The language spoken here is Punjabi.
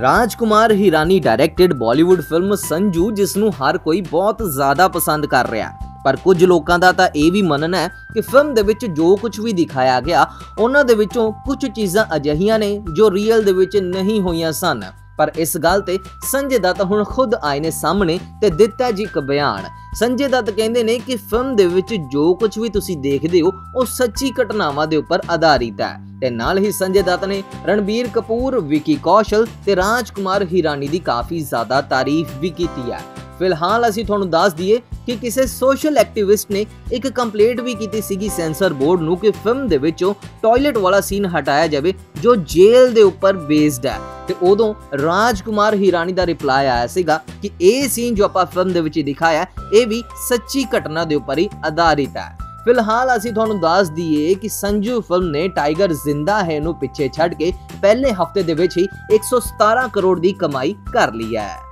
ਰਾਜਕੁਮਾਰ ਹੀਰਾਨੀ ਡਾਇਰੈਕਟਡ ਬਾਲੀਵੁੱਡ ਫਿਲਮ ਸੰਜੂ ਜਿਸ ਨੂੰ ਹਰ ਕੋਈ ਬਹੁਤ ਜ਼ਿਆਦਾ ਪਸੰਦ ਕਰ ਰਿਹਾ ਪਰ ਕੁਝ ਲੋਕਾਂ ਦਾ ਤਾਂ ਇਹ ਵੀ ਮੰਨਣਾ ਹੈ ਕਿ ਫਿਲਮ ਦੇ ਵਿੱਚ ਜੋ ਕੁਝ ਵੀ ਦਿਖਾਇਆ ਗਿਆ, ਉਹਨਾਂ ਦੇ ਵਿੱਚੋਂ ਕੁਝ ਚੀਜ਼ਾਂ ਅਜਿਹੀਆਂ ਨੇ ਜੋ ਰੀਅਲ ਦੇ ਵਿੱਚ ਨਹੀਂ ਹੋਈਆਂ ਸਨ। ਪਰ ਇਸ ਗੱਲ ਤੇ ਸੰਜੇ ਦੱਤ ਹੁਣ ਖੁਦ ਆਏ ਨੇ ਸਾਹਮਣੇ ਤੇ ਦਿੱਤਾ ਜੀ ਇੱਕ ਬਿਆਨ। ਸੰਜੇ ਦੱਤ ਕਹਿੰਦੇ ਨੇ ਕਿ ਫਿਲਮ ਦੇ ਵਿੱਚ ਜੋ ਕੁਝ ਵੀ ਤੁਸੀਂ ਦੇਖਦੇ ਹੋ, ਉਹ ਸੱਚੀ ਘਟਨਾਵਾਂ ਦੇ ਉੱਪਰ ਆਧਾਰਿਤ ਹੈ। ਤੇ ਨਾਲ ਹੀ ਸੰਜੇ ਦੱਤ ਨੇ ਰਣਬੀਰ ਕਪੂਰ, ਵਿਕੀ ਕੌਸ਼ਲ ਤੇ ਰਾਜ ਕੁਮਾਰ ਹੀਰਾਨੀ ਦੀ ਕਾਫੀ ਜ਼ਿਆਦਾ ਤਾਰੀਫ ਵੀ ਕੀਤੀ ਹੈ। ਫਿਲਹਾਲ ਅਸੀਂ ਤੁਹਾਨੂੰ ਦੱਸ ਦਈਏ ਕਿ ਕਿਸੇ ਸੋਸ਼ਲ ਐਕਟਿਵਿਸਟ ਨੇ ਇੱਕ ਕੰਪਲੇਂਟ ਵੀ ਕੀਤੀ ਸੀਗੀ ਸੈਂਸਰ ਬੋਰਡ ਨੂੰ ਕਿ ਫਿਲਮ ਦੇ ਵਿੱਚੋਂ ਟਾਇਲਟ ਵਾਲਾ ਸੀਨ ਹਟਾਇਆ ਜਾਵੇ, ਜੋ ਜੇਲ੍ਹ ਦੇ ਉੱਪਰ ਬੇਸਡ ਹੈ। ਤੇ ਉਦੋਂ ਰਾਜਕੁਮਾਰ ਹੀਰਾਨੀ ਦਾ ਰਿਪਲਾਈ ਆਇਆ ਸੀਗਾ ਕਿ ਇਹ ਸੀਨ ਜੋ ਆਪਾਂ ਫਿਲਮ ਦੇ ਵਿੱਚ ਦਿਖਾਇਆ, ਇਹ ਵੀ ਸੱਚੀ ਘਟਨਾ ਦੇ ਉੱਪਰ ਹੀ ਆਧਾਰਿਤ ਹੈ। ਫਿਲਹਾਲ ਅਸੀਂ ਤੁਹਾਨੂੰ ਦੱਸ ਦਈਏ ਕਿ ਸੰਜੂ ਫਿਲਮ ਨੇ ਟਾਈਗਰ ਜ਼ਿੰਦਾ ਹੈ ਨੂੰ ਪਿੱਛੇ ਛੱਡ ਕੇ ਪਹਿਲੇ ਹਫ਼ਤੇ ਦੇ ਵਿੱਚ ਹੀ 117 ਕਰੋੜ ਦੀ ਕਮਾਈ ਕਰ ਲਈ ਹੈ।